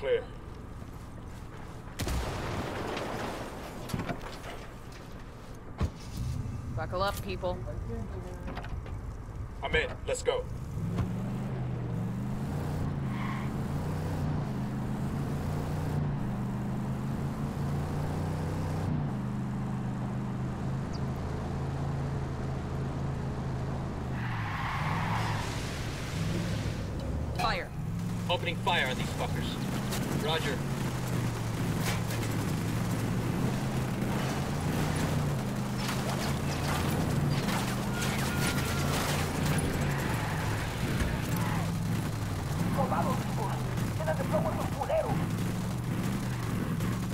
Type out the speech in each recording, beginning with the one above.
clear. Buckle up, people. I'm in. Let's go. Fire. Opening fire on these fuckers. Roger.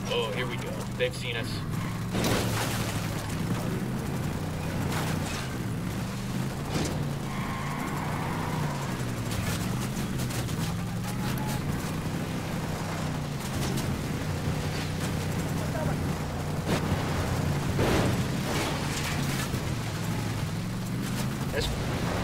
Oh, here we go. They've seen us. That's